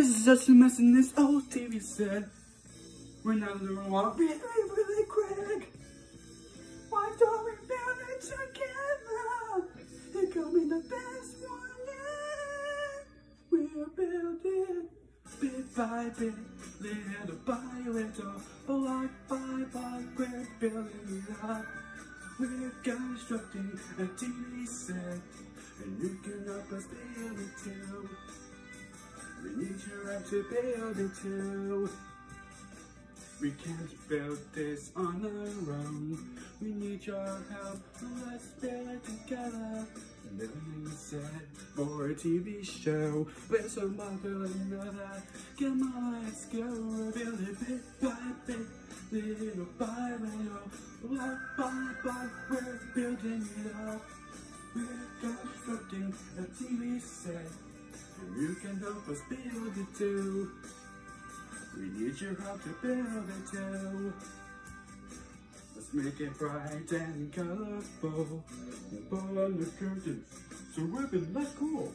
This is just a mess in this old TV set. We're not gonna walk really, really quick. Why don't we build it together? It could be the best one yet. We'll build it bit by bit, little by little, block by block, we're building it up. We're constructing a TV set, and you can help us build it too. We need your help to build it too. We can't build this on our own. We need your help. Let's build it together. Building a set for a TV show. With some other another. Come on, let's go. Build it bit by bit, little by little. Block by block, we're building it up. We're constructing a TV set. And you can help us build it too. We need your help to build it too. Let's make it bright and colorful. And pull on the curtains so ribbon, let's cool.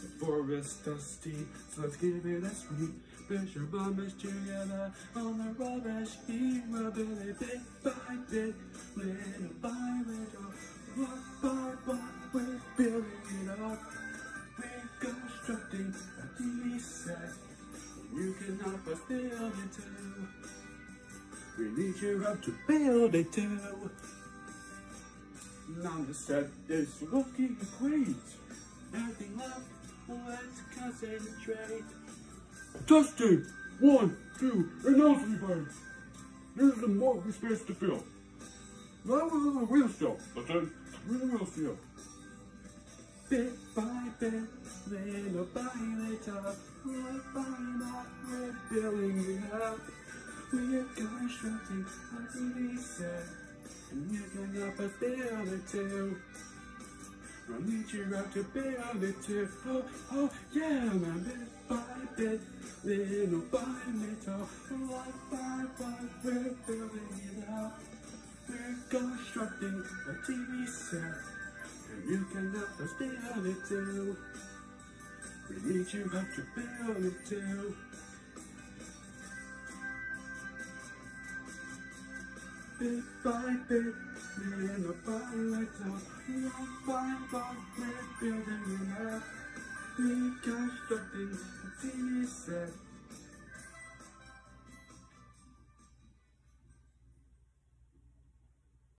The forest dusty, so let's give it a sweep. Push your together on the rubbish heap. We'll build it bit by bit, little by little, block by block. We're building it up. We're constructing a TV set. You can help us build it too. We need your help to build it too. Now the set is looking great. Nothing left, let's concentrate. Testing! One, two, and now everybody! Here's the marking space to fill. Now we're in the real stuff, but then we're the real stuff. Bit by bit, little by little, block by block, we're building it up. We're constructing a TV set, and you can help us build it too. I need you out to build it too. Oh, oh, yeah, man, bit by bit, little by little, block by block, we're building it up. We're constructing a TV set. And you can help us build it too. We need you help to build it too. Bit by bit, little by little, block by block, we're building it up. We're constructing a TV set.